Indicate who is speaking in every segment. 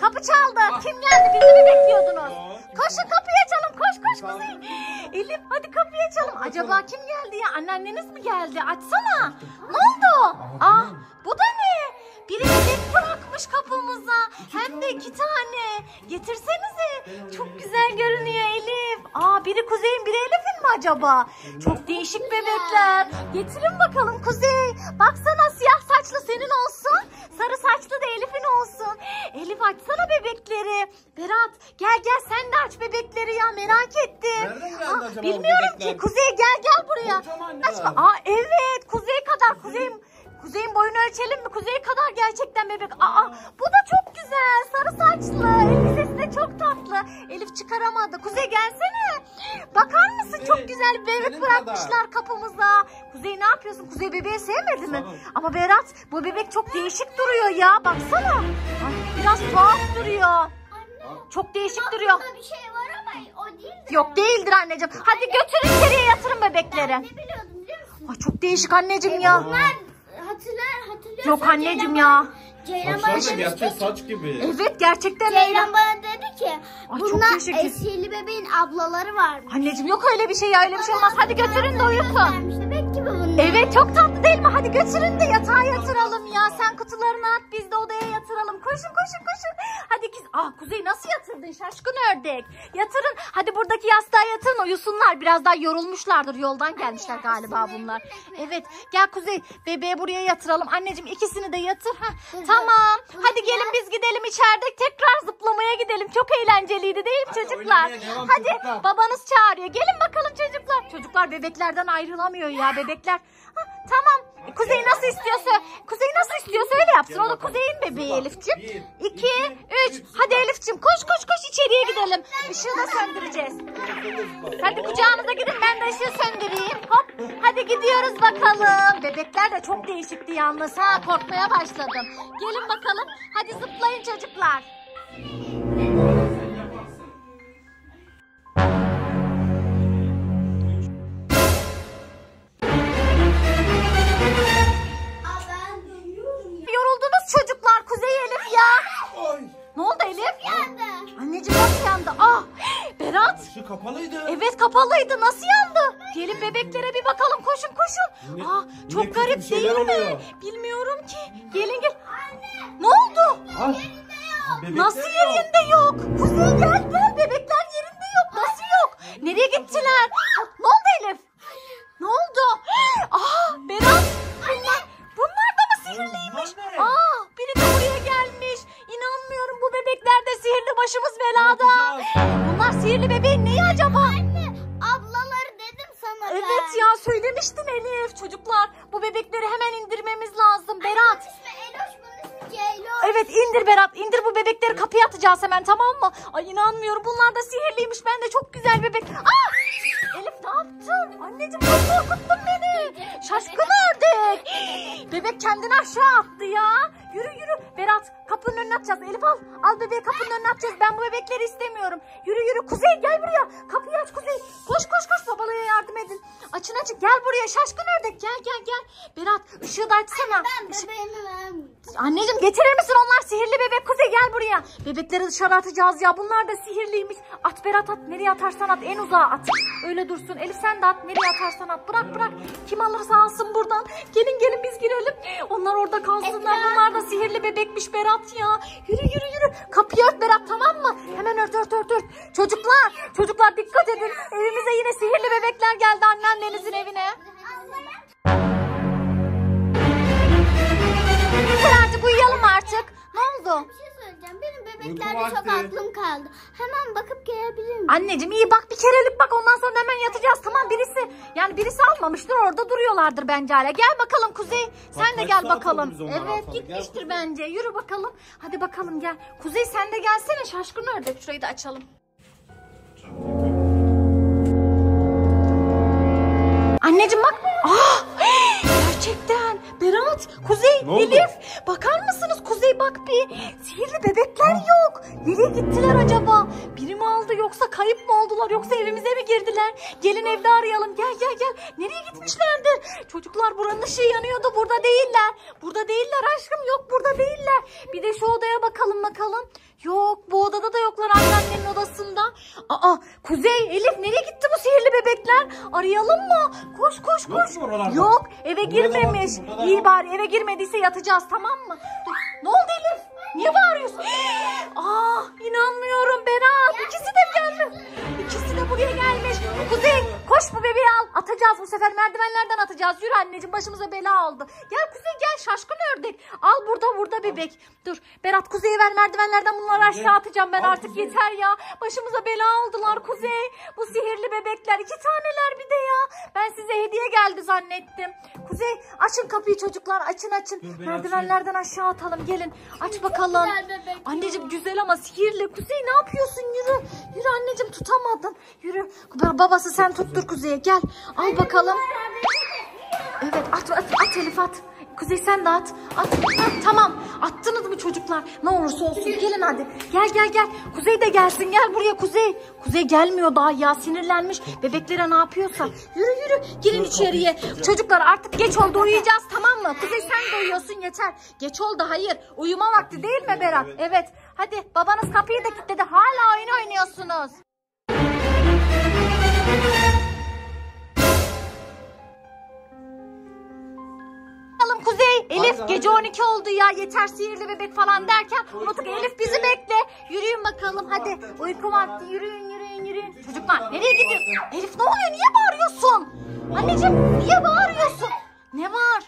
Speaker 1: kapı çaldı. Kim geldi? Bizi mi bekliyordunuz?
Speaker 2: Ya.
Speaker 1: Koşun kapıyı açalım. Koş koş. Kuzey. Elif hadi kapıyı açalım. Acaba kim geldi ya? Anneanneniz mi geldi? Açsana. Ne oldu? Aa bu da ne? Biri bebek bırakmış kapımıza. Hem de iki tane. Getirsenize. Çok güzel görünüyor Elif. Aa biri Kuzey'in biri Elif'in mi acaba? Çok değişik bebekler. Getirin bakalım Kuzey. Baksana siyah saçlı senin olsun. Sarı saçlı da Elif'in olsun. Elif açsana bebekleri. Berat gel gel sen de aç bebekleri ya merak ettim.
Speaker 2: Nereden geldi
Speaker 1: Aa,
Speaker 2: acaba bu
Speaker 1: Bilmiyorum ki Kuzey gel gel buraya.
Speaker 2: Kocaman
Speaker 1: Açma.
Speaker 2: ya.
Speaker 1: Aa evet Kuzey kadar Kuzey Kuzey'in boyunu ölçelim mi? Kuzey kadar gerçekten bebek. Aa bu da çok güzel. Sarı saçlı. Elbisesi de çok tatlı. Elif çıkaramadı. Kuzey gelsene. Bakar mısın? Çok güzel bir bebek
Speaker 2: senin
Speaker 1: bırakmışlar kapımıza. Kuzey ne yapıyorsun? Kuzey bebeği sevmedi mi? Ama Berat bu bebek çok değişik duruyor ya. Baksana. Ay, biraz tuhaf duruyor. Çok değişik duruyor.
Speaker 3: Bir şey var ama o değil de.
Speaker 1: Yok değildir anneciğim. Hadi götürün içeriye yatırın bebekleri.
Speaker 3: Ne biliyordum biliyor musun?
Speaker 1: Ay çok değişik anneciğim ya.
Speaker 3: Bunlar hatırlar hatırlıyorsan.
Speaker 1: Yok anneciğim
Speaker 3: Ceylan
Speaker 1: ya.
Speaker 3: Ceylan bana
Speaker 2: Saçlar da
Speaker 3: demişti
Speaker 2: gerçek
Speaker 3: ki-
Speaker 2: saç gibi.
Speaker 1: Evet gerçekten
Speaker 3: Ceylan
Speaker 1: öyle.
Speaker 3: bana dedi ki
Speaker 1: Ay, çok
Speaker 3: bunlar
Speaker 1: değişik.
Speaker 3: esirli bebeğin ablaları var.
Speaker 1: Anneciğim yok öyle bir şey ya öyle bir şey olmaz. Hadi götürün de uyutun.
Speaker 3: Bebek gibi bunlar.
Speaker 1: Evet çok tatlı değil mi? Hadi götürün de yatağa yatıralım ya. Sen kutularını at biz de odaya yatıralım. Koşun koşun koşun. Hadi kiz... Ah Kuzey nasıl yatırdın şaşkın ördek. Yatırın. Hadi buradaki yastığa yatırın uyusunlar. Biraz daha yorulmuşlardır. Yoldan gelmişler galiba bunlar. Evet gel Kuzey bebeği buraya yatıralım. Anneciğim ikisini de yatır. Heh, tamam. Hadi gelin biz gidelim içeride tekrar zıplamaya gidelim. Çok eğlenceliydi değil mi çocuklar? Hadi babanız çağırıyor. Gelin bakalım çocuklar. Çocuklar bebeklerden ayrılamıyor ya bebekler. Ha, tamam. Kuzey nasıl istiyorsa, Kuzey nasıl istiyorsa öyle yapsın. O da Kuzey'in bebeği Elif'ciğim. İki, üç. Hadi Elif'ciğim koş koş koş içeriye gidelim. Işığı da söndüreceğiz. Hadi kucağınıza gidin ben de ışığı söndüreyim. Hop. Hadi gidiyoruz bakalım. Bebekler de çok değişikti yalnız. Ha korkmaya başladım. Gelin bakalım. Hadi zıplayın çocuklar.
Speaker 3: Yandı?
Speaker 1: Gelin bebeklere bir bakalım. Koşun koşun.
Speaker 2: Ne-
Speaker 1: Aa çok garip değil mi?
Speaker 2: oluyor.
Speaker 1: Bilmiyorum ki. Gelin gel. Ne oldu?
Speaker 2: Ay. Bebekler
Speaker 1: Nasıl
Speaker 2: yok.
Speaker 1: yerinde yok? Kuzey gel gel. Bebekler yerinde yok. Nasıl yok? Nereye gittiler? Ne oldu Elif? Ne oldu? Aa Berat. Bunlar, bunlar da mı sihirliymiş?
Speaker 2: bunlar ne?
Speaker 1: Aa biri de buraya gelmiş. İnanmıyorum bu bebekler de sihirli başımız belada. Bunlar sihirli bebeğin neyi acaba?
Speaker 3: Anne
Speaker 1: hemen tamam mı? Ay inanmıyorum bunlar da sihirliymiş ben de çok güzel bebek. Aa! Elif ne yaptın? Anneciğim çok korkuttun beni. Şaşkın ördek. Bebek kendini aşağı attı ya. Yürü yürü Berat kapının önüne atacağız. Elif al al bebeği kapının önüne atacağız. Ben bu bebekleri istemiyorum. Yürü yürü Kuzey gel buraya. Kapıyı aç Kuzey. Koş koş koş. Açın açın gel buraya şaşkın ördek gel gel gel. Berat ışığı da açsana.
Speaker 3: Ben
Speaker 1: Işık-
Speaker 3: bebeğimi vermeyeceğim.
Speaker 1: Anneciğim getirir misin onlar sihirli bebek Kuzey gel buraya. Bebekleri dışarı atacağız ya bunlar da sihirliymiş. At Berat at nereye atarsan at en uzağa at. Öyle dursun Elif sen de at nereye atarsan at. Bırak bırak kim alırsa alsın buradan. Gelin gelin biz girelim. Onlar orada kalsınlar bunlar da sihirli bebekmiş Berat ya. Yürü yürü yürü kapıyı ört Berat ört ört ört ört. Çocuklar çocuklar dikkat edin. Evimize yine sihirli bebekler geldi anneannenizin evine. Yeter artık uyuyalım artık. Ne oldu?
Speaker 3: Bebeklerde çok aklım kaldı. Hemen bakıp gelebilir miyim?
Speaker 1: Anneciğim iyi bak bir kerelik bak ondan sonra hemen yatacağız. Tamam birisi yani birisi almamıştır orada duruyorlardır bence hala. Gel bakalım Kuzey sen de
Speaker 2: kaç
Speaker 1: gel bakalım. Evet gitmiştir
Speaker 2: Gel.
Speaker 1: bence. Yürü bakalım. Hadi bakalım gel. Kuzey sen de gelsene şaşkın ördek. Şurayı da açalım. Anneciğim bak. Aa, gerçekten Berat, Kuzey? Elif. Bakar mısınız Bak bir. Sihirli bebekler yok. Nereye gittiler acaba? Biri mi aldı yoksa kayıp mı oldular yoksa evimize mi girdiler? Gelin evde arayalım. Gel gel gel. Nereye gitmişlerdir? Çocuklar buranın ışığı yanıyordu. Burada değiller. Burada değiller aşkım. Yok burada değiller. Bir de şu odaya bakalım bakalım. Yok bu odada da yoklar anneannenin odasında. Aa Kuzey, Elif nereye gitti bu sihirli bebekler? Arayalım mı? Koş koş
Speaker 2: Yok
Speaker 1: koş.
Speaker 2: mu oralarda?
Speaker 1: Yok eve girmemiş.
Speaker 2: baktım, burada da
Speaker 1: İyi
Speaker 2: yok.
Speaker 1: bari eve girmediyse yatacağız tamam mı? Dur. Ne oldu Elif? Niye bağırıyorsun? Aa inanmıyorum Berat. İkisi de gelmiş. İkisi de buraya gelmiş. Kuzey koş bu bebeği al. Atacağız bu sefer merdivenlerden atacağız. Yürü anneciğim başımıza bela oldu. Gel Kuzey gel şaşkın ördek. Al burada burada bebek. Dur Berat Kuzey'e ver merdivenlerden bunları aşağı atacağım ben
Speaker 2: Al
Speaker 1: artık
Speaker 2: Kuzey.
Speaker 1: yeter ya. Başımıza bela oldular Kuzey. Bu sihirli bebekler iki taneler bir de ya. Ben size hediye geldi zannettim. Kuzey açın kapıyı çocuklar açın açın.
Speaker 2: Dur, ben
Speaker 1: Merdivenlerden aşağı atalım gelin. Aç bakalım.
Speaker 3: güzel
Speaker 1: Anneciğim güzel ama sihirli. Kuzey ne yapıyorsun yürü. Yürü anneciğim tutamadın. Yürü. Babası sen tuttur Kuzey'e gel. Al bakalım. Evet at at at Elif at. Kuzey sen de at. At. at. Tamam. Attınız mı çocuklar? Ne olursa olsun. Gelin hadi. Gel gel gel. Kuzey de gelsin. Gel buraya Kuzey. Kuzey gelmiyor daha ya. Sinirlenmiş. Bebeklere ne yapıyorsa. Yürü yürü. Girin içeriye. Çocuklar artık geç oldu. Uyuyacağız tamam mı? Kuzey sen de uyuyorsun yeter. Geç oldu hayır. Uyuma vakti değil mi Berat? Evet. Hadi babanız kapıyı da kilitledi. Hala oyun oynuyorsunuz. Kuzey, Elif
Speaker 2: Hadi,
Speaker 1: gece
Speaker 2: hadi.
Speaker 1: 12 oldu ya yeter sihirli bebek falan derken unuttuk Elif bizi bekle. Yürüyün bakalım hadi uyku vakti yürüyün yürüyün yürüyün. Çocuklar nereye gidiyorsun? Elif ne oluyor niye bağırıyorsun? Anneciğim niye bağırıyorsun? Ne var?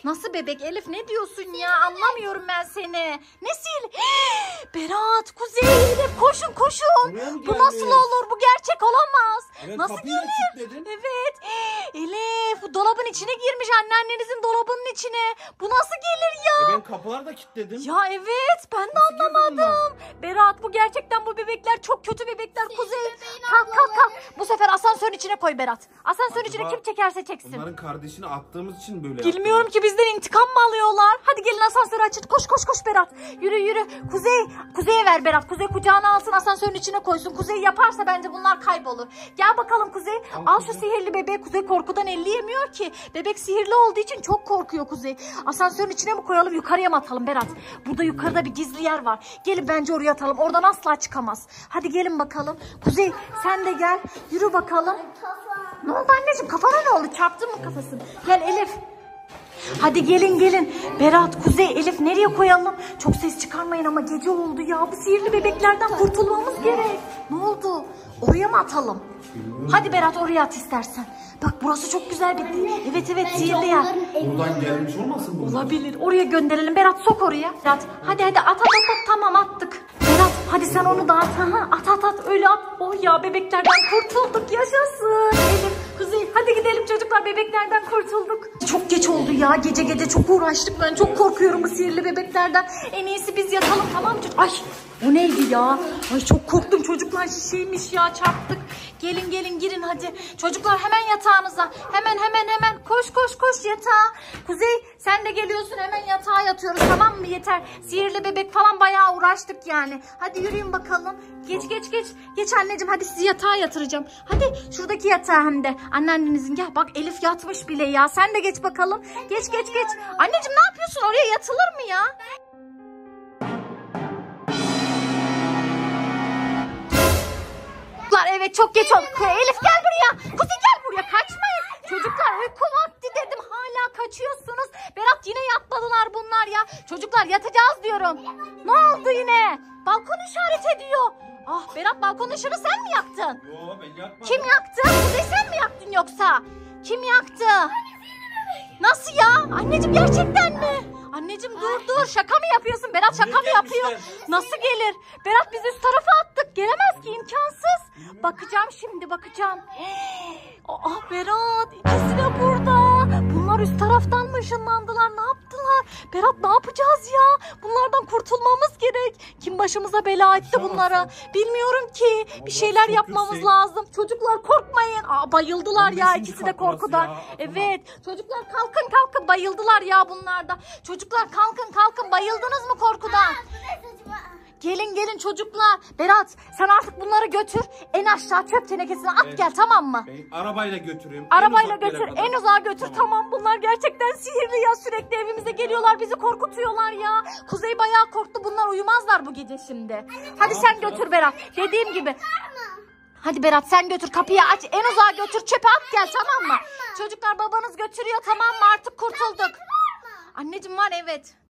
Speaker 3: Bebek.
Speaker 1: Nasıl bebek Elif ne diyorsun ya anlamıyorum ben seni. Ne sihirli? Berat, Kuzey, Elif koşun koşun.
Speaker 2: Buraya mı
Speaker 1: Bu nasıl
Speaker 2: gelmiş?
Speaker 1: olur bu gerçek olamaz.
Speaker 2: Evet,
Speaker 1: nasıl
Speaker 2: kapıyı da
Speaker 1: gelir?
Speaker 2: kilitledin.
Speaker 1: Evet. Elif bu dolabın içine girmiş anneannenizin dolabının içine. Bu nasıl gelir ya?
Speaker 2: E ben kapıları da kilitledim.
Speaker 1: Ya evet ben de
Speaker 2: Nasıl girdi
Speaker 1: anlamadım. Berat bu gerçekten bu bebekler çok kötü bebekler Kuzey.
Speaker 3: bebeğin
Speaker 1: Kalk kalk kalk. Bu sefer asansörün içine koy Berat. Asansörün içine
Speaker 2: Acaba
Speaker 1: kim çekerse çeksin.
Speaker 2: Bunların kardeşini attığımız için böyle
Speaker 1: Bilmiyorum ki bizden intikam mı alıyorlar? Hadi gelin asansörü açın. Koş koş koş Berat. Yürü yürü. Kuzey. Kuzey'e ver Berat. Kuzey kucağına alsın asansörün içine koysun. Kuzey yaparsa bence bunlar kaybolur. Gel bakalım Kuzey.
Speaker 2: Al
Speaker 1: Al şu sihirli bebeği. Kuzey korkudan elleyemiyor ki. Bebek sihirli olduğu için çok korkuyor Kuzey. Asansörün içine mi koyalım yukarıya mı atalım Berat? Burada yukarıda bir gizli yer var. Gelin bence oraya atalım. Oradan asla çıkamaz. Hadi gelin bakalım. Kuzey sen de gel. Yürü bakalım. Ne oldu anneciğim? Kafana ne oldu? Çarptın mı kafasını? Gel Elif. Hadi gelin gelin. Berat, Kuzey, Elif nereye koyalım? Çok ses çıkarmayın ama gece oldu ya. Bu sihirli bebeklerden kurtulmamız gerek. Ne oldu? Oraya mı atalım? Hadi Berat oraya at istersen. Bak burası çok güzel bir... Evet evet sihirli yer.
Speaker 2: Buradan gelmiş olmasın bu?
Speaker 1: Olabilir. Oraya gönderelim. Berat sok oraya. Berat hadi hadi at at at. at. Tamam attık. Berat hadi sen onu da at. Aha, at at at öyle at. Oh ya bebeklerden kurtulduk. Yaşasın. Elif, Kuzey hadi gidelim çocuklar bebeklerden kurtulduk. Çok geç oldu ya. Gece gece çok uğraştık. Ben çok korkuyorum bu sihirli bebeklerden. En iyisi biz yatalım tamam mı? Ay o neydi ya? Ay çok korktum çocuklar şişeymiş ya çarptık. Gelin gelin girin hadi. Çocuklar hemen yatağınıza. Hemen hemen hemen. Koş koş koş yatağa. Kuzey sen de geliyorsun hemen yatağa yatıyoruz tamam mı yeter. Sihirli bebek falan bayağı uğraştık yani. Hadi yürüyün bakalım. Geç geç geç. Geç anneciğim hadi sizi yatağa yatıracağım. Hadi şuradaki yatağa hem de. Anneannenizin gel bak Elif yatmış bile ya. Sen de geç bakalım. Geç geç geç. Anneciğim ne yapıyorsun oraya yatılır mı ya? Çocuklar evet çok geç oldu. Elif gel buraya. Kuzey gel buraya kaçmayın. Çocuklar uyku vakti dedim hala kaçıyorsunuz. Berat yine yatmadılar bunlar ya. Çocuklar yatacağız diyorum. Ne oldu yine? Balkon işaret ediyor. Ah Berat balkon ışığını sen mi yaktın?
Speaker 2: Yo ben yapmadım.
Speaker 1: Kim yaktı? Kuzey sen mi yaktın yoksa? Kim yaktı? Nasıl ya? Anneciğim gerçekten mi? Anneciğim dur dur şaka mı yapıyorsun? Berat şaka mı yapıyor?
Speaker 2: gelmişler?
Speaker 1: Nasıl gelir? Berat biz üst tarafa attık. Gelemez ki imkansız. Bakacağım şimdi bakacağım. Aa Berat ikisi de burada. Bunlar üst taraftan mı ışınlandılar? Ne yaptılar? Berat ne yapacağız ya? Bunlardan kurtulmamız gerek. Kim başımıza bela etti bunlara? Bilmiyorum ki. Bir şeyler yapmamız lazım. Çocuklar korkmayın. Aa, bayıldılar ya ikisi de korkudan.
Speaker 2: ya.
Speaker 1: Evet. Çocuklar kalkın kalkın bayıldılar ya bunlar da. Çocuklar kalkın kalkın bayıldınız mı korkudan?
Speaker 3: Bu ne saçma?
Speaker 1: Gelin gelin çocuklar. Berat sen artık bunları götür. En aşağı çöp tenekesine at
Speaker 2: Evet.
Speaker 1: gel tamam mı?
Speaker 2: Ben arabayla götüreyim. En
Speaker 1: Arabayla
Speaker 2: uzak yere
Speaker 1: götür,
Speaker 2: kadar.
Speaker 1: en uzağa götür. Tamam.
Speaker 2: Tamam.
Speaker 1: bunlar gerçekten sihirli ya. Sürekli evimize geliyorlar, bizi korkutuyorlar ya. Kuzey bayağı korktu. Bunlar uyumazlar bu gece şimdi. Hadi
Speaker 2: tamam,
Speaker 1: sen
Speaker 2: tamam.
Speaker 1: götür Berat. Dediğim gibi. Hadi Berat sen götür kapıyı aç. En uzağa götür çöpe at gel tamam mı? Çocuklar babanız götürüyor tamam mı? Artık kurtulduk. Anneciğim var evet.